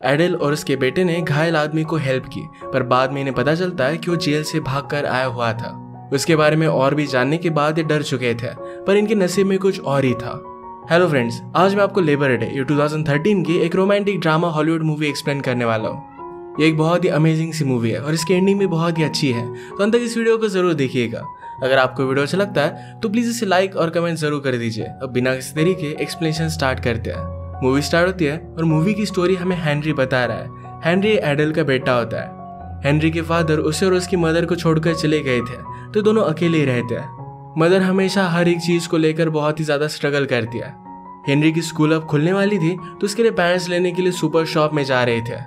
एडल और उसके बेटे ने घायल आदमी को हेल्प की, पर बाद में इन्हें पता चलता है कि वो जेल से भागकर आया हुआ था। उसके बारे में और भी जानने के बाद ये डर चुके थे, पर इनके नसीब में कुछ और ही था। हेलो फ्रेंड्स आज मैं आपको लेबर डे ये 2013 की एक romantic drama Hollywood movie explain करने वाला हूँ। ये एक बहुत ही अमेजिंग सी मूवी है और इसकी एंडिंग भी बहुत ही अच्छी है तो अंत तक इस वीडियो को ज़रूर देखिएगा। अगर आपको वीडियो अच्छा लगता है तो प्लीज़ इसे लाइक और कमेंट ज़रूर कर दीजिए। अब बिना किसी तरीके एक्सप्लेनेशन स्टार्ट करते हैं। मूवी स्टार्ट होती है और मूवी की स्टोरी हमें हेनरी बता रहा है। हेनरी एडल का बेटा होता है। हेनरी के फादर उसे और उसकी मदर को छोड़कर चले गए थे तो दोनों अकेले ही रहते हैं। मदर हमेशा हर एक चीज़ को लेकर बहुत ही ज़्यादा स्ट्रगल करती है। हेनरी की स्कूल अब खुलने वाली थी तो उसके लिए पैंट्स लेने के लिए सुपर शॉप में जा रहे थे।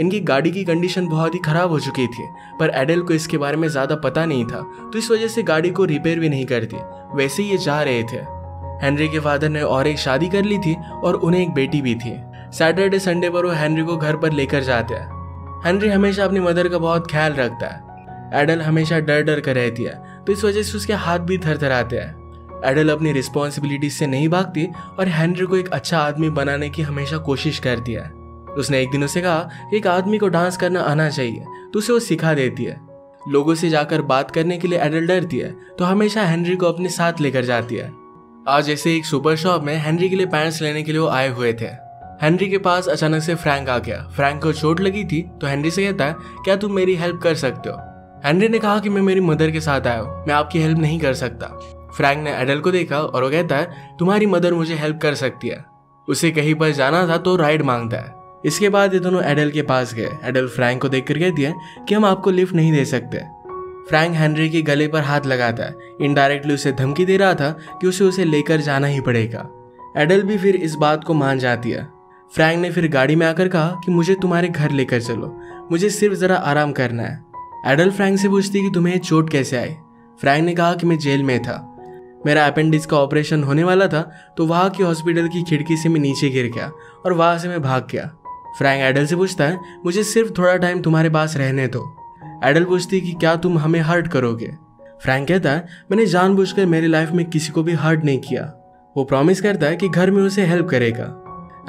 इनकी गाड़ी की कंडीशन बहुत ही खराब हो चुकी थी, पर एडल को इसके बारे में ज़्यादा पता नहीं था तो इस वजह से गाड़ी को रिपेयर भी नहीं करती। वैसे ही ये जा रहे थे। हेनरी के फादर ने और एक शादी कर ली थी और उन्हें एक बेटी भी थी। सैटरडे, संडे पर वो हेनरी को घर पर लेकर जाते हैं। हेनरी हमेशा अपनी मदर का बहुत ख्याल रखता है। एडल हमेशा डर डर कर रहती है तो इस वजह से उसके हाथ भी थर थर आते हैं। एडल अपनी रिस्पॉन्सिबिलिटी से नहीं भागती और हेनरी को एक अच्छा आदमी बनाने की हमेशा कोशिश करती है। उसने एक दिन उसे कहा कि एक आदमी को डांस करना आना चाहिए तो उसे वो सिखा देती है। लोगों से जाकर बात करने के लिए एडल डरती है तो हमेशा हेनरी को अपने साथ लेकर जाती है। आज ऐसे एक सुपर शॉप में हेनरी के लिए पैंट्स लेने के लिए आए हुए थे। हेनरी के पास अचानक से फ्रैंक आ गया। फ्रैंक को चोट लगी थी तो हेनरी से कहता है, क्या तुम मेरी हेल्प कर सकते हो? हेनरी ने कहा कि मैं मेरी मदर के साथ आया हूँ। मैं आपकी हेल्प नहीं कर सकता। फ्रैंक ने एडल को देखा और वो कहता है, तुम्हारी मदर मुझे हेल्प कर सकती है। उसे कहीं पर जाना था तो राइड माँगता है। इसके बाद ये दोनों एडल के पास गए। एडल फ्रैंक को देख कर कहती है कि हम आपको लिफ्ट नहीं दे सकते। फ्रैंक हेनरी के गले पर हाथ लगाता है इनडायरेक्टली उसे धमकी दे रहा था कि उसे उसे लेकर जाना ही पड़ेगा। एडल भी फिर इस बात को मान जाती है। फ्रैंक ने फिर गाड़ी में आकर कहा कि मुझे तुम्हारे घर लेकर चलो। मुझे सिर्फ़ जरा आराम करना है। एडल फ्रैंक से पूछती कि तुम्हें चोट कैसे आई? फ्रैंक ने कहा कि मैं जेल में था। मेरा अपेंडिक्स का ऑपरेशन होने वाला था तो वहाँ की हॉस्पिटल की खिड़की से मैं नीचे गिर गया और वहाँ से मैं भाग गया। फ्रैंक एडल से पूछता है, मुझे सिर्फ़ थोड़ा टाइम तुम्हारे पास रहने दो। एडल पूछती कि क्या तुम हमें हर्ट करोगे? फ्रैंक कहता है मैंने जानबूझकर मेरी लाइफ में किसी को भी हर्ट नहीं किया। वो प्रॉमिस करता है कि घर में उसे हेल्प करेगा।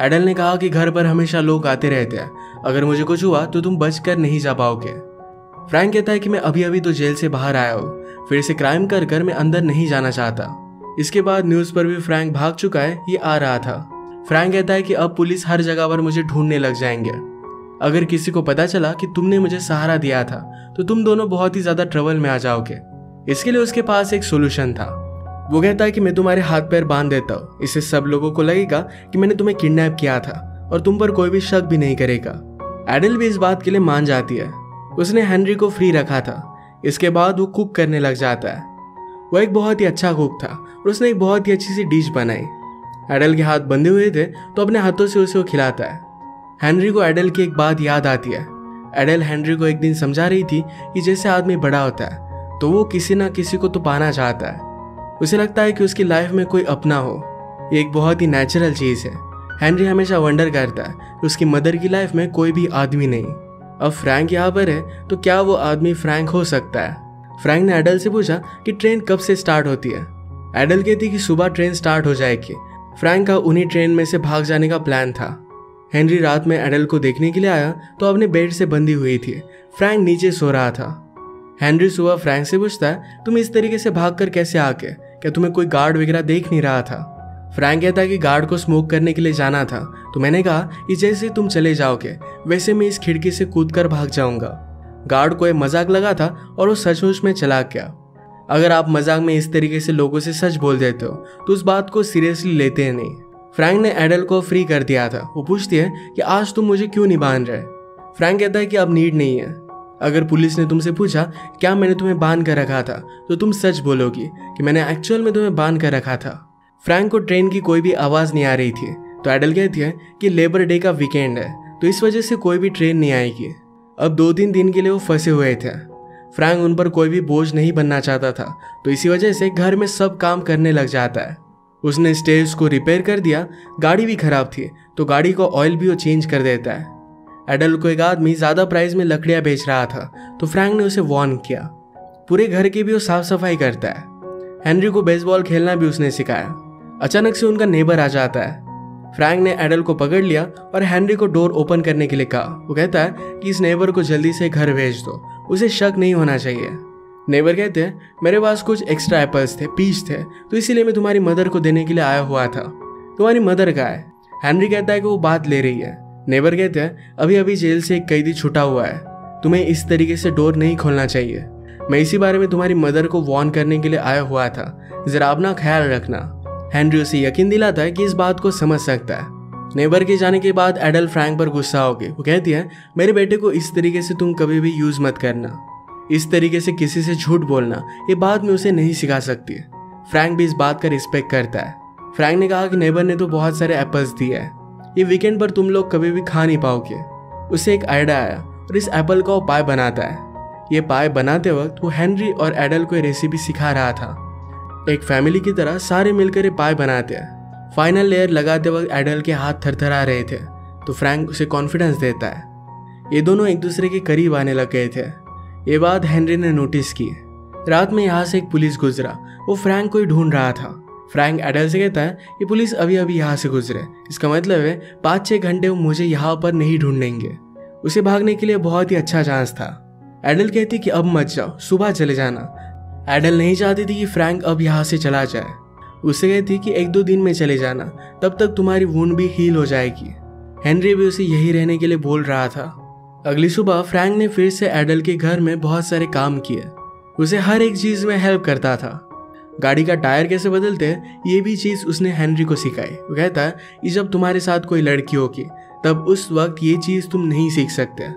एडल ने कहा कि घर पर हमेशा लोग आते रहते हैं। अगर मुझे कुछ हुआ तो तुम बच कर नहीं जा पाओगे। फ्रैंक कहता है कि मैं अभी अभी तो जेल से बाहर आया हूँ। फिर से क्राइम कर कर मैं अंदर नहीं जाना चाहता। इसके बाद न्यूज़ पर भी फ्रैंक भाग चुका है, ये आ रहा था। फ्रैंक कहता है कि अब पुलिस हर जगह पर मुझे ढूँढने लग जाएँगे। अगर किसी को पता चला कि तुमने मुझे सहारा दिया था तो तुम दोनों बहुत ही ज़्यादा ट्रबल में आ जाओगे। इसके लिए उसके पास एक सोल्यूशन था। वो कहता है कि मैं तुम्हारे हाथ पैर बाँध देता हूँ। इससे सब लोगों को लगेगा कि मैंने तुम्हें किडनैप किया था, और तुम पर कोई भी शक भी नहीं करेगा। एडल भी इस बात के लिए मान जाती है। उसने हेनरी को फ्री रखा था। इसके बाद वो कुक करने लग जाता है। वो एक बहुत ही अच्छा कुक था, और उसने एक बहुत ही अच्छी सी डिश बनाई। एडल के हाथ बंधे हुए थे तो अपने हाथों से उसे वो खिलाता है। हेनरी को एडल की एक बात याद आती है। एडल हेनरी को एक दिन समझा रही थी कि जैसे आदमी बड़ा होता है तो वो किसी ना किसी को तो पाना चाहता है। उसे लगता है कि उसकी लाइफ में कोई अपना हो। ये एक बहुत ही नेचुरल चीज़ है। हेनरी हमेशा वंडर करता है कि उसकी मदर की लाइफ में कोई भी आदमी नहीं। अब फ्रैंक यहाँ पर है तो क्या वो आदमी फ्रैंक हो सकता है? फ्रैंक ने एडल से पूछा कि ट्रेन कब से स्टार्ट होती है। एडल कहती कि सुबह ट्रेन स्टार्ट हो जाएगी। फ्रैंक का उन्हीं ट्रेन में से भाग जाने का प्लान था। हेनरी रात में एडल को देखने के लिए आया तो अपने बेड से बंधी हुई थी। फ्रैंक नीचे सो रहा था। हेनरी सुबह फ्रैंक से पूछता है, तुम इस तरीके से भाग कर कैसे आके? क्या तुम्हें कोई गार्ड वगैरह देख नहीं रहा था? फ्रैंक कहता कि गार्ड को स्मोक करने के लिए जाना था तो मैंने कहा कि जैसे तुम चले जाओगे, वैसे मैं इस खिड़की से कूद कर भाग जाऊँगा। गार्ड को यह मज़ाक लगा था और वो सचमुच में चला गया। अगर आप मज़ाक में इस तरीके से लोगों से सच बोल देते हो तो उस बात को सीरियसली लेते नहीं। फ्रैंक ने एडल को फ्री कर दिया था। वो पूछती है कि आज तुम मुझे क्यों नहीं बाँध रहे? फ्रैंक कहता है कि अब नीड नहीं है। अगर पुलिस ने तुमसे पूछा, क्या मैंने तुम्हें बाँध कर रखा था? तो तुम सच बोलोगी कि मैंने एक्चुअल में तुम्हें बाँध कर रखा था। फ्रैंक को ट्रेन की कोई भी आवाज़ नहीं आ रही थी। तो एडल कहती है कि लेबर डे का वीकेंड है तो इस वजह से कोई भी ट्रेन नहीं आएगी। अब दो तीन दिन के लिए वो फंसे हुए थे। फ्रैंक उन पर कोई भी बोझ नहीं बनना चाहता था तो इसी वजह से घर में सब काम करने लग जाता है। उसने स्टेज को रिपेयर कर दिया, गाड़ी भी खराब थी तो गाड़ी को ऑयल भी वो चेंज कर देता है। एडल को एक आदमी ज़्यादा प्राइस में लकड़ियाँ बेच रहा था तो फ्रैंक ने उसे वार्न किया। पूरे घर की भी वो साफ़ सफ़ाई करता है। हेनरी को बेसबॉल खेलना भी उसने सिखाया। अचानक से उनका नेबर आ जाता है। फ्रैंक ने एडल को पकड़ लिया और हेनरी को डोर ओपन करने के लिए कहा। वो कहता है कि इस नेबर को जल्दी से घर भेज दो, उसे शक नहीं होना चाहिए। नेबर कहते हैं, मेरे पास कुछ एक्स्ट्रा एप्पल्स थे पीच थे तो इसीलिए मैं तुम्हारी मदर को देने के लिए आया हुआ था। तुम्हारी मदर का है? हेनरी कहता है कि वो बात ले रही है। नेबर कहते हैं अभी अभी जेल से एक कैदी छुटा हुआ है। तुम्हें इस तरीके से डोर नहीं खोलना चाहिए। मैं इसी बारे में तुम्हारी मदर को वॉर्न करने के लिए आया हुआ था। जरा अपना ख्याल रखना। हेनरी उसे यकीन दिलाता है कि इस बात को समझ सकता है। नेबर के जाने के बाद एडल फ्रैंक पर गुस्सा हो गई। वो कहती है, मेरे बेटे को इस तरीके से तुम कभी भी यूज़ मत करना। इस तरीके से किसी से झूठ बोलना, ये बात में उसे नहीं सिखा सकती। फ्रैंक भी इस बात का रिस्पेक्ट करता है। फ्रैंक ने कहा कि नेबर ने तो बहुत सारे एप्पल्स दिए है। ये वीकेंड पर तुम लोग कभी भी खा नहीं पाओगे। उसे एक आइडिया आया और इस एप्पल का वो पाए बनाता है। ये पाए बनाते वक्त वो हेनरी और एडल को रेसिपी सिखा रहा था। एक फैमिली की तरह सारे मिलकर ये पाए बनाते हैं। फाइनल लेयर लगाते वक्त एडल के हाथ थरथरा रहे थे तो फ्रैंक उसे कॉन्फिडेंस देता है। ये दोनों एक दूसरे के करीब आने लग गए थे। ये बात हेनरी ने नोटिस की। रात में यहाँ से एक पुलिस गुजरा। वो फ्रैंक को ही ढूंढ रहा था। फ्रैंक एडल से कहता है कि पुलिस अभी अभी यहाँ से गुजरे। इसका मतलब है पाँच छः घंटे वो मुझे यहाँ पर नहीं ढूंढेंगे। उसे भागने के लिए बहुत ही अच्छा चांस था। एडल कहती कि अब मत जाओ, सुबह चले जाना। एडल नहीं चाहती थी कि फ्रैंक अब यहाँ से चला जाए। उसे कहती कि एक दो दिन में चले जाना, तब तक तुम्हारी वूंड भी हील हो जाएगी। हेनरी भी उसे यही रहने के लिए बोल रहा था। अगली सुबह फ्रैंक ने फिर से एडल के घर में बहुत सारे काम किए। उसे हर एक चीज़ में हेल्प करता था। गाड़ी का टायर कैसे बदलते, ये भी चीज़ उसने हेनरी को सिखाई। वो कहता है कि जब तुम्हारे साथ कोई लड़की होगी, तब उस वक्त ये चीज़ तुम नहीं सीख सकते।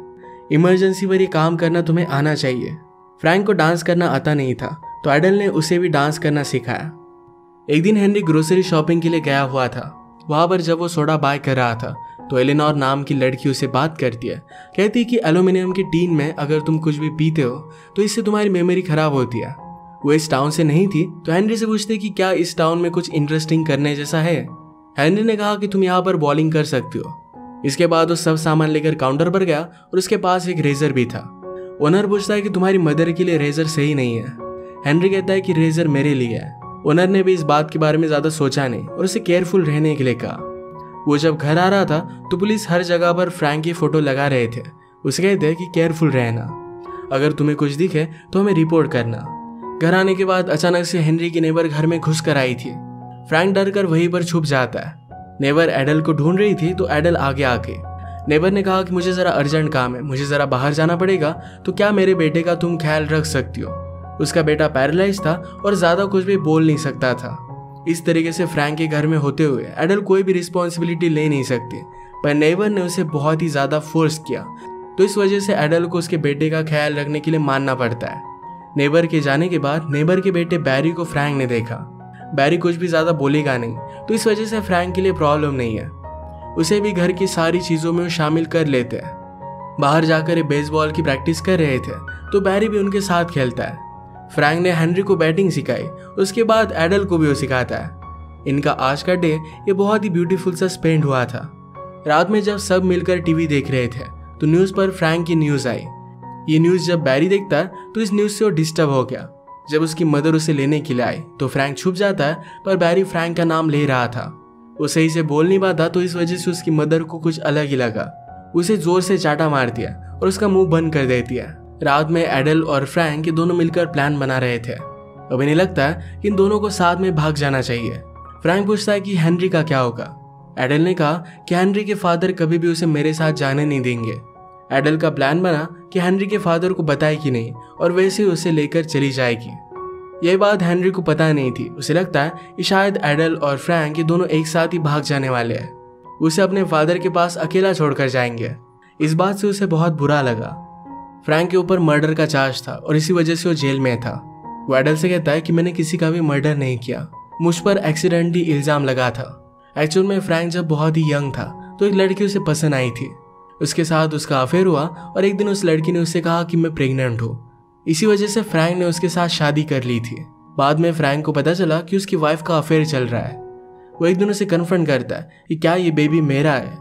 इमरजेंसी पर ये काम करना तुम्हें आना चाहिए। फ्रैंक को डांस करना आता नहीं था तो एडल ने उसे भी डांस करना सिखाया। एक दिन हेनरी ग्रोसरी शॉपिंग के लिए गया हुआ था। वहाँ पर जब वो सोडा बाय कर रहा था तो एलिनॉर नाम की लड़की उसे बात करती है। कहती है कि एल्यूमिनियम की टीन में अगर तुम कुछ भी पीते हो तो इससे तुम्हारी मेमोरी खराब होती है। वो इस टाउन से नहीं थी तो हेनरी से पूछते कि क्या इस टाउन में कुछ इंटरेस्टिंग करने जैसा है? हेनरी ने कहा कि तुम यहाँ पर बॉलिंग कर सकती हो। इसके बाद वो सब सामान लेकर काउंटर पर गया और उसके पास एक रेजर भी था। ओनर पूछता है कि तुम्हारी मदर के लिए रेजर सही नहीं है। हेनरी कहता है कि रेजर मेरे लिए है। ओनर ने भी इस बात के बारे में ज़्यादा सोचा नहीं और उसे केयरफुल रहने के लिए कहा। वो जब घर आ रहा था तो पुलिस हर जगह पर फ्रैंक की फ़ोटो लगा रहे थे। उसे कहते कि केयरफुल रहना। अगर तुम्हें कुछ दिखे तो हमें रिपोर्ट करना। घर आने के बाद अचानक से हेनरी की नेबर घर में घुस कर आई थी। फ्रैंक डर कर वहीं पर छुप जाता है। नेबर एडल को ढूंढ रही थी तो एडल आगे आके। नेबर ने कहा कि मुझे ज़रा अर्जेंट काम है, मुझे ज़रा बाहर जाना पड़ेगा तो क्या मेरे बेटे का तुम ख्याल रख सकती हो? उसका बेटा पैरालाइज था और ज़्यादा कुछ भी बोल नहीं सकता था। इस तरीके से फ्रैंक के घर में होते हुए एडल कोई भी रिस्पॉन्सिबिलिटी ले नहीं सकती, पर नेबर ने उसे बहुत ही ज़्यादा फोर्स किया। तो इस वजह से एडल को उसके बेटे का ख्याल रखने के लिए मानना पड़ता है। नेबर के जाने के बाद नेबर के बेटे बैरी को फ्रैंक ने देखा। बैरी कुछ भी ज़्यादा बोलेगा नहीं तो इस वजह से फ्रैंक के लिए प्रॉब्लम नहीं है। उसे भी घर की सारी चीज़ों में शामिल कर लेते हैं। बाहर जाकर बेसबॉल की प्रैक्टिस कर रहे थे तो बैरी भी उनके साथ खेलता है। फ्रैंक ने हेनरी को बैटिंग सिखाई, उसके बाद एडल को भी वो सिखाता है। इनका आज का डे ये बहुत ही ब्यूटीफुल सा स्पेंड हुआ था। रात में जब सब मिलकर टीवी देख रहे थे तो न्यूज़ पर फ्रैंक की न्यूज़ आई। ये न्यूज़ जब बैरी देखता है तो इस न्यूज़ से वो डिस्टर्ब हो गया। जब उसकी मदर उसे लेने के लिए आई तो फ्रैंक छुप जाता है, पर बैरी फ्रैंक का नाम ले रहा था। वो सही से बोल नहीं पाता तो इस वजह से उसकी मदर को कुछ अलग ही लगा। उसे ज़ोर से चाटा मार दिया और उसका मुँह बंद कर दे दिया रात में एडल और फ्रैंक ये दोनों मिलकर प्लान बना रहे थे। अभी नहीं लगता कि इन दोनों को साथ में भाग जाना चाहिए। फ्रैंक पूछता है कि हेनरी का क्या होगा? एडल ने कहा कि हेनरी के फादर कभी भी उसे मेरे साथ जाने नहीं देंगे। एडल का प्लान बना कि हेनरी के फादर को बताए कि नहीं और वैसे ही उसे लेकर चली जाएगी। यह बात हेनरी को पता नहीं थी। उसे लगता है कि शायद एडल और फ्रैंक ये दोनों एक साथ ही भाग जाने वाले हैं। उसे अपने फादर के पास अकेला छोड़कर जाएँगे। इस बात से उसे बहुत बुरा लगा। फ्रैंक के ऊपर मर्डर का चार्ज था और इसी वजह से वो जेल में था। वैडल से कहता है कि मैंने किसी का भी मर्डर नहीं किया। मुझ पर एक्सीडेंटली इल्ज़ाम लगा था। एक्चुअल में फ्रैंक जब बहुत ही यंग था तो एक लड़की उसे पसंद आई थी। उसके साथ उसका अफेयर हुआ और एक दिन उस लड़की ने उससे कहा कि मैं प्रेग्नेंट हूँ। इसी वजह से फ्रैंक ने उसके साथ शादी कर ली थी। बाद में फ्रैंक को पता चला कि उसकी वाइफ का अफेयर चल रहा है। वो एक दिन उसे कन्फर्म करता है कि क्या ये बेबी मेरा है?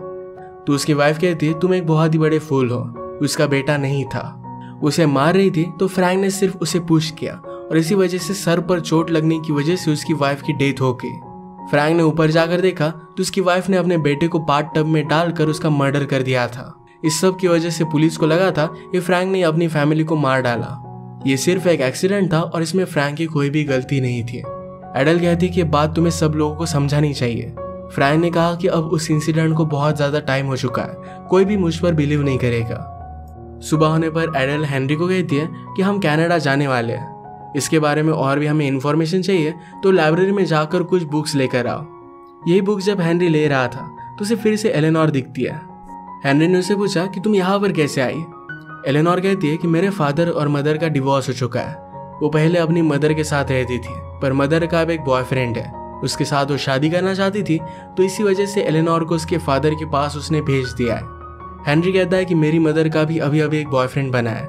तो उसकी वाइफ कहती है, तुम एक बहुत ही बड़े फूल हो। उसका बेटा नहीं था। उसे मार रही थी तो फ्रैंक ने सिर्फ़ उसे पुश किया और इसी वजह से सर पर चोट लगने की वजह से उसकी वाइफ की डेथ हो गई। फ्रैंक ने ऊपर जाकर देखा तो उसकी वाइफ ने अपने बेटे को बाथ टब में डालकर उसका मर्डर कर दिया था। इस सब की वजह से पुलिस को लगा था कि फ्रैंक ने अपनी फैमिली को मार डाला। ये सिर्फ़ एक एक्सीडेंट था और इसमें फ्रैंक की कोई भी गलती नहीं थी। एडल कहती कि बात तुम्हें सब लोगों को समझानी चाहिए। फ्रैंक ने कहा कि अब उस इंसिडेंट को बहुत ज़्यादा टाइम हो चुका है, कोई भी मुझ पर बिलीव नहीं करेगा। सुबह होने पर एडल हेनरी को कहती है कि हम कनाडा जाने वाले हैं। इसके बारे में और भी हमें इन्फॉर्मेशन चाहिए तो लाइब्रेरी में जाकर कुछ बुक्स लेकर आओ। यही बुक जब हेनरी ले रहा था तो उसे फिर से एलेनॉर दिखती है। हेनरी ने उसे पूछा कि तुम यहाँ पर कैसे आई? एलेनॉर कहती है कि मेरे फादर और मदर का डिवोर्स हो चुका है। वो पहले अपनी मदर के साथ रहती थी, पर मदर का अब एक बॉयफ्रेंड है। उसके साथ वो शादी करना चाहती थी तो इसी वजह से एलेनॉर को उसके फादर के पास उसने भेज दिया है। हेनरी कहता है कि मेरी मदर का भी अभी अभी एक बॉयफ्रेंड बना है।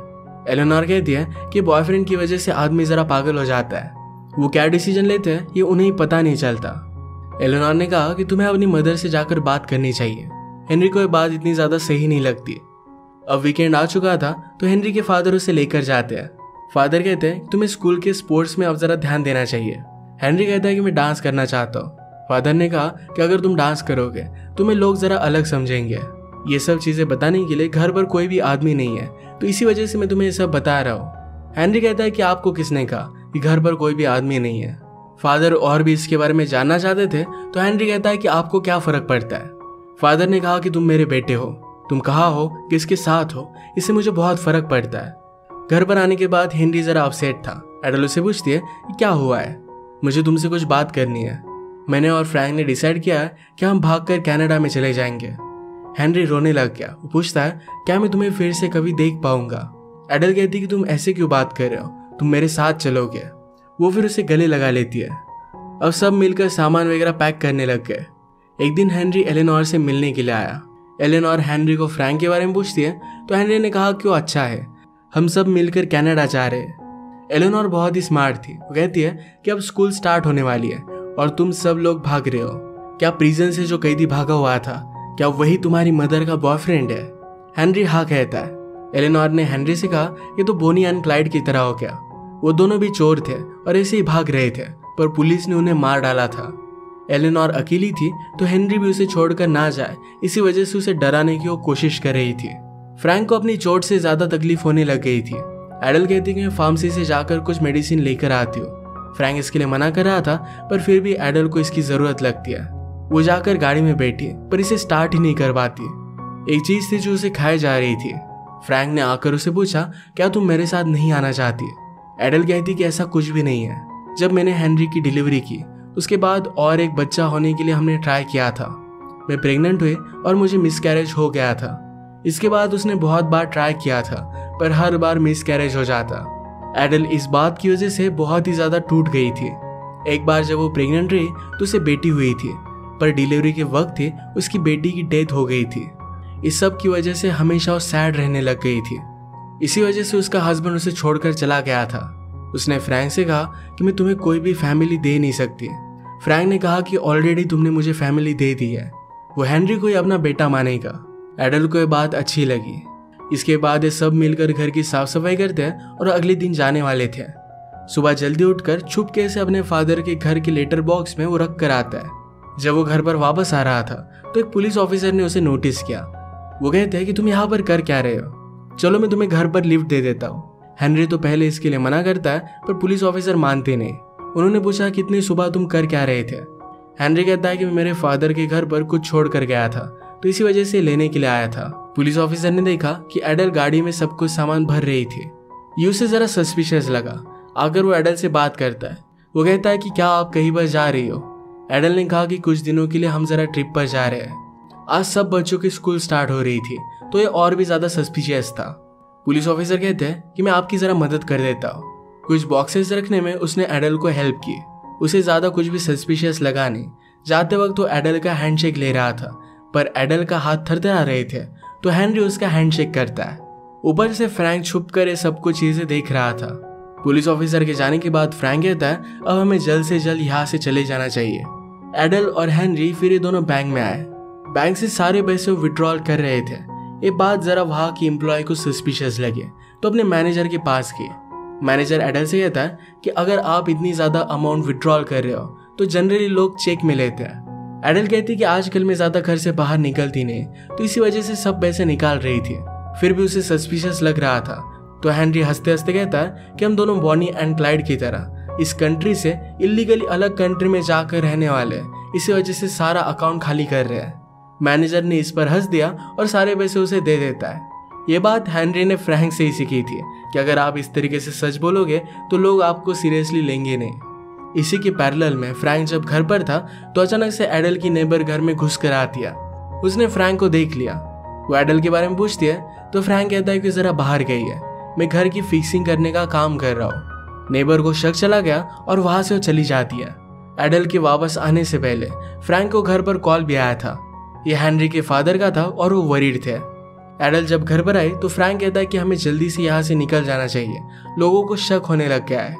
एलेनॉर कहती है कि बॉयफ्रेंड की वजह से आदमी जरा पागल हो जाता है। वो क्या डिसीज़न लेते हैं, ये उन्हें पता नहीं चलता। एलेनॉर ने कहा कि तुम्हें अपनी मदर से जाकर बात करनी चाहिए। हेनरी को यह बात इतनी ज़्यादा सही नहीं लगती। अब वीकेंड आ चुका था तो हेनरी के फादर उसे लेकर जाते हैं। फादर कहते हैं तुम्हें स्कूल के स्पोर्ट्स में अब जरा ध्यान देना चाहिए। हेनरी कहता है कि मैं डांस करना चाहता हूँ। फादर ने कहा कि अगर तुम डांस करोगे तुम्हें लोग जरा अलग समझेंगे। ये सब चीज़ें बताने के लिए घर पर कोई भी आदमी नहीं है। तो इसी वजह से मैं तुम्हें ये सब बता रहा हूँ। हेनरी कहता है कि आपको किसने कहा कि घर पर कोई भी आदमी नहीं है? फादर और भी इसके बारे में जानना चाहते थे तो हेनरी कहता है कि आपको क्या फ़र्क पड़ता है? फादर ने कहा कि तुम मेरे बेटे हो। तुम कहा हो? किसके साथ हो? इससे मुझे बहुत फ़र्क पड़ता है। घर पर आने के बाद हेनरी जरा अपसेट था। एडल उसे पूछती है कि क्या हुआ है? मुझे तुमसे कुछ बात करनी है। मैंने और फ्रैंक ने डिसाइड किया है कि हम भागकर कनाडा में चले जाएँगे। हेनरी रोने लग गया। वो पूछता है, क्या मैं तुम्हें फिर से कभी देख पाऊँगा? एडल कहती कि, तुम ऐसे क्यों बात कर रहे हो? तुम मेरे साथ चलोगे। वो फिर उसे गले लगा लेती है। अब सब मिलकर सामान वगैरह पैक करने लग गए। एक दिन हेनरी एलेनॉर से मिलने के लिए आया। एलेनॉर हेनरी को फ्रैंक के बारे में पूछती है तो हेनरी ने कहा कि वो अच्छा है? हम सब मिलकर कनाडा जा रहे हैं। एलेनॉर बहुत ही स्मार्ट थी। वो कहती है कि, अब स्कूल स्टार्ट होने वाली है और तुम सब लोग भाग रहे हो। क्या प्रिजन से जो कैदी भागा हुआ था क्या वही तुम्हारी मदर का बॉयफ्रेंड है? हेनरी हाँ कहता है। एलेनॉर ने हेनरी से कहा, ये तो बोनी एंड क्लाइड की तरह हो गया। वो दोनों भी चोर थे और ऐसे ही भाग रहे थे, पर पुलिस ने उन्हें मार डाला था। एलेनॉर अकेली थी तो हेनरी भी उसे छोड़कर ना जाए। इसी वजह से उसे डराने की वो कोशिश कर रही थी। फ्रैंक को अपनी चोट से ज़्यादा तकलीफ़ होने लग गई थी। एडल कहती कि मैं फार्मेसी से जाकर कुछ मेडिसिन लेकर आती हूँ। फ्रैंक इसके लिए मना कर रहा था, पर फिर भी एडल को इसकी ज़रूरत लगती है। वो जाकर गाड़ी में बैठी, पर इसे स्टार्ट ही नहीं कर पाती। एक चीज़ थी जो उसे खाई जा रही थी। फ्रैंक ने आकर उसे पूछा, क्या तुम मेरे साथ नहीं आना चाहती? एडल कहती कि ऐसा कुछ भी नहीं है। जब मैंने हेनरी की डिलीवरी की, उसके बाद और एक बच्चा होने के लिए हमने ट्राई किया था। मैं प्रेग्नेंट हुई और मुझे मिसकैरेज हो गया था। इसके बाद उसने बहुत बार ट्राई किया था, पर हर बार मिस कैरेज हो जाता। एडल इस बात की वजह से बहुत ही ज़्यादा टूट गई थी। एक बार जब वो प्रेग्नेंट रही तो उसे बेटी हुई थी। पर डिलीवरी के वक्त ही उसकी बेटी की डेथ हो गई थी। इस सब की वजह से हमेशा वो सैड रहने लग गई थी। इसी वजह से उसका हस्बैंड उसे छोड़कर चला गया था। उसने फ्रैंक से कहा कि मैं तुम्हें कोई भी फैमिली दे नहीं सकती। फ्रैंक ने कहा कि ऑलरेडी तुमने मुझे फैमिली दे दी है। वो हेनरी को ही अपना बेटा मानेगा। एडल को यह बात अच्छी लगी। इसके बाद ये सब मिलकर घर की साफ़ सफ़ाई करते और अगले दिन जाने वाले थे। सुबह जल्दी उठकर छुपके से अपने फादर के घर के लेटर बॉक्स में वो रख कर आता है। जब वो घर पर वापस आ रहा था तो एक पुलिस ऑफिसर ने उसे नोटिस किया। वो कहते हैं कि तुम यहाँ पर कर क्या रहे हो? चलो मैं तुम्हें घर पर लिफ्ट दे देता हूँ। हेनरी तो पहले इसके लिए मना करता है, पर पुलिस ऑफिसर मानते नहीं। उन्होंने पूछा, कितनी सुबह तुम कर क्या रहे थे? हेनरी कहता है कि मैं मेरे फादर के घर पर कुछ छोड़ कर गया था तो इसी वजह से लेने के लिए आया था। पुलिस ऑफिसर ने देखा कि एडल गाड़ी में सब कुछ सामान भर रही थी। ये उसे जरा सस्पिशियस लगा। आकर वो एडल से बात करता है। वो कहता है कि क्या आप कहीं पर जा रही हो? एडल ने कहा कि कुछ दिनों के लिए हम जरा ट्रिप पर जा रहे हैं। आज सब बच्चों की स्कूल स्टार्ट हो रही थी तो ये और भी ज़्यादा सस्पिशियस था। पुलिस ऑफिसर कहते हैं कि मैं आपकी जरा मदद कर देता हूँ। कुछ बॉक्सेस रखने में उसने एडल को हेल्प की। उसे ज़्यादा कुछ भी सस्पिशियस लगा नहीं। जाते वक्त वो एडल का हैंडशेक ले रहा था, पर एडल का हाथ थरथरा रहे थे तो हेनरी उसका हैंडशेक करता है। ऊपर से फ्रैंक छुप कर ये सब कुछ चीज़ें देख रहा था। पुलिस ऑफिसर के जाने के बाद फ्रैंक कहता है, अब हमें जल्द से जल्द यहाँ से चले जाना चाहिए। एडल और हेनरी फिर ये दोनों बैंक में आए। बैंक से सारे पैसे विड्रॉल कर रहे थे। ये बात जरा वहाँ की एम्प्लॉय को सस्पिशियस लगे तो अपने मैनेजर के पास गए मैनेजर एडल से कहता है कि अगर आप इतनी ज़्यादा अमाउंट विड्रॉल कर रहे हो तो जनरली लोग चेक में लेते हैं। एडल कहती कि आजकल मैं ज़्यादा घर से बाहर निकलती नहीं तो इसी वजह से सब पैसे निकाल रही थी। फिर भी उसे सस्पिशियस लग रहा था। तो हेनरी हँसते हँसते कहता है कि हम दोनों बॉनी एंड क्लाइड की तरह इस कंट्री से इलीगली अलग कंट्री में जाकर रहने वाले। इसी वजह से सारा अकाउंट खाली कर रहे हैं। मैनेजर ने इस पर हंस दिया और सारे पैसे उसे दे देता है। ये बात हेनरी ने फ्रैंक से ही सीखी थी कि अगर आप इस तरीके से सच बोलोगे तो लोग आपको सीरियसली लेंगे नहीं। इसी के पैरेलल में फ्रैंक जब घर पर था तो अचानक से एडल की नेबर घर में घुस कर आती है उसने फ्रैंक को देख लिया। वो एडल के बारे में पूछती है तो फ्रैंक कहता है कि जरा बाहर गई है। मैं घर की फिक्सिंग करने का काम कर रहा हूँ। नेबर को शक चला गया और वहाँ से वो चली जाती है। एडल के वापस आने से पहले, फ्रैंक को घर पर कॉल भी आया था। ये हेनरी के फादर का था और वो वरीड थे। एडल जब घर पर आई तो फ्रैंक कहता है कि हमें जल्दी से यहाँ से निकल जाना चाहिए। लोगों को शक होने लग गया है।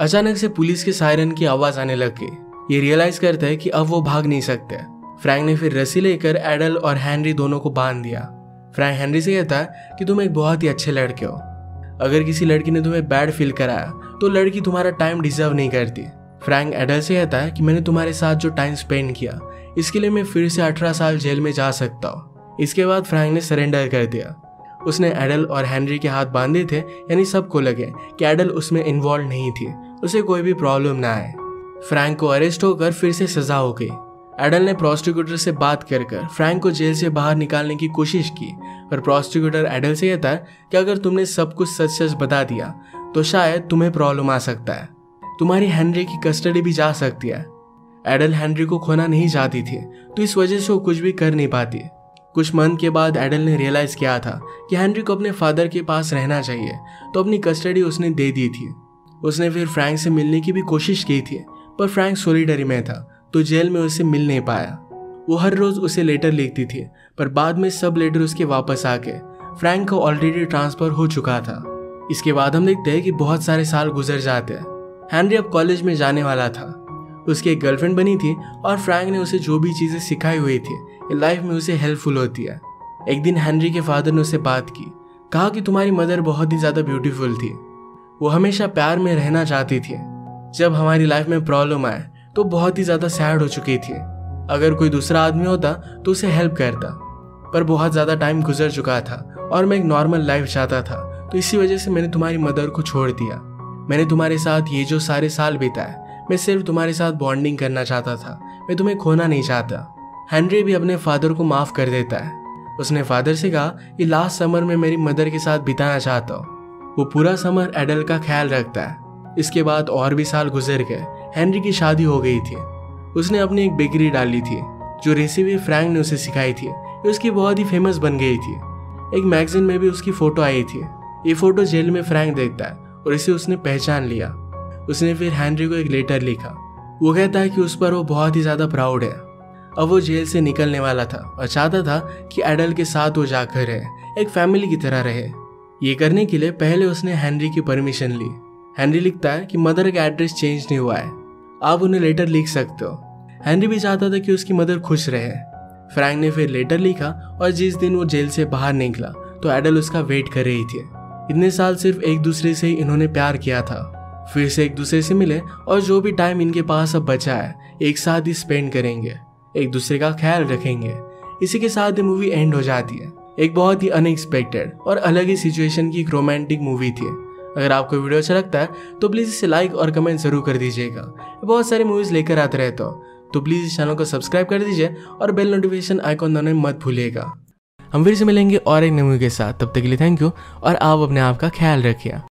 अचानक से पुलिस के सायरन की आवाज़ आने लग गई। ये रियलाइज़ करता है कि अब वो भाग नहीं सकते। फ्रैंक ने फिर रस्सी लेकर एडल और हैनरी दोनों को बाँध दिया। फ्रैंक हैनरी से कहता है कि तुम एक बहुत ही अच्छे लड़के हो। अगर किसी लड़की ने तुम्हें बैड फील कराया तो लड़की तुम्हारा टाइम डिजर्व नहीं करती। फ्रैंक एडल से कहता है कि मैंने तुम्हारे साथ जो टाइम स्पेंड किया, इसके लिए मैं फिर से अठारह साल जेल में जा सकता हूँ। इसके बाद फ्रैंक ने सरेंडर कर दिया। उसने एडल और हेनरी के हाथ बांधे थे, यानी सबको लगे कि एडल उसमें इन्वॉल्व नहीं थी, उसे कोई भी प्रॉब्लम ना आए। फ्रैंक को अरेस्ट होकर फिर से सजा हो गई। एडल ने प्रोस्टिक्यूटर से बात कर कर फ्रैंक को जेल से बाहर निकालने की कोशिश की, पर प्रोस्टिक्यूटर एडल से कहता है कि अगर तुमने सब कुछ सच सच बता दिया तो शायद तुम्हें प्रॉब्लम आ सकता है। तुम्हारी हेनरी की कस्टडी भी जा सकती है। एडल हेनरी को खोना नहीं चाहती थी तो इस वजह से वो कुछ भी कर नहीं पाती। कुछ मंथ के बाद एडल ने रियलाइज़ किया था कि हेनरी को अपने फादर के पास रहना चाहिए तो अपनी कस्टडी उसने दे दी थी। उसने फिर फ्रैंक से मिलने की भी कोशिश की थी, पर फ्रैंक सोलिडरी में था तो जेल में उसे मिल नहीं पाया। वो हर रोज उसे लेटर लिखती थी, पर बाद में सब लेटर उसके वापस आके फ्रैंक को ऑलरेडी ट्रांसफ़र हो चुका था। इसके बाद हम देखते हैं कि बहुत सारे साल गुजर जाते हैं। हैनरी अब कॉलेज में जाने वाला था। उसकी एक गर्लफ्रेंड बनी थी और फ्रैंक ने उसे जो भी चीज़ें सिखाई हुई थी लाइफ में उसे हेल्पफुल होती है। एक दिन हेनरी के फादर ने उसे बात की, कहा कि तुम्हारी मदर बहुत ही ज़्यादा ब्यूटीफुल थी। वो हमेशा प्यार में रहना चाहती थी। जब हमारी लाइफ में प्रॉब्लम आए तो बहुत ही ज़्यादा सैड हो चुकी थी। अगर कोई दूसरा आदमी होता तो उसे हेल्प करता। पर बहुत ज़्यादा टाइम गुजर चुका था और मैं एक नॉर्मल लाइफ चाहता था। तो इसी वजह से मैंने तुम्हारी मदर को छोड़ दिया। मैंने तुम्हारे साथ ये जो सारे साल बिताए मैं सिर्फ़ तुम्हारे साथ बॉन्डिंग करना चाहता था। मैं तुम्हें खोना नहीं चाहता। हेनरी भी अपने फादर को माफ़ कर देता है। उसने फादर से कहा कि लास्ट समर में मेरी मदर के साथ बिताना चाहता हूँ। वो पूरा समर एडल का ख्याल रखता है। इसके बाद और भी साल गुजर गए। हेनरी की शादी हो गई थी। उसने अपनी एक बेकरी डाली थी, जो रेसिपी फ्रैंक ने उसे सिखाई थी। उसकी बहुत ही फ़ेमस बन गई थी। एक मैगजीन में भी उसकी फ़ोटो आई थी। ये फ़ोटो जेल में फ्रैंक देखता है और इसे उसने पहचान लिया। उसने फिर हैंनरी को एक लेटर लिखा। वो कहता है कि उस पर वो बहुत ही ज़्यादा प्राउड है। अब वो जेल से निकलने वाला था और चाहता था कि एडल के साथ वो जाकर रहे, एक फैमिली की तरह रहे। ये करने के लिए पहले उसने हेनरी की परमिशन ली। हेनरी लिखता है कि मदर का एड्रेस चेंज नहीं हुआ है। आप उन्हें लेटर लिख सकते हो। हेनरी भी चाहता था कि उसकी मदर खुश रहे। फ्रैंक ने फिर लेटर लिखा और जिस दिन वो जेल से बाहर निकला तो एडल उसका वेट कर रही थी। इतने साल सिर्फ़ एक दूसरे से ही इन्होंने प्यार किया था। फिर से एक दूसरे से मिले और जो भी टाइम इनके पास अब बचा है, एक साथ ही स्पेंड करेंगे, एक दूसरे का ख्याल रखेंगे। इसी के साथ ये मूवी एंड हो जाती है। एक बहुत ही अनएक्सपेक्टेड और अलग ही सिचुएशन की एक रोमांटिक मूवी थी। अगर आपको वीडियो अच्छा लगता है तो प्लीज़ इसे लाइक और कमेंट ज़रूर कर दीजिएगा। बहुत सारी मूवीज़ लेकर आते रहते हो तो प्लीज़ इस चैनल को सब्सक्राइब कर दीजिए और बेल नोटिफिकेशन आइकॉन दोनों मत भूलिएगा। हम फिर से मिलेंगे और एक नमू के साथ। तब तक के लिए थैंक यू और आप अपने आप का ख्याल रखिए।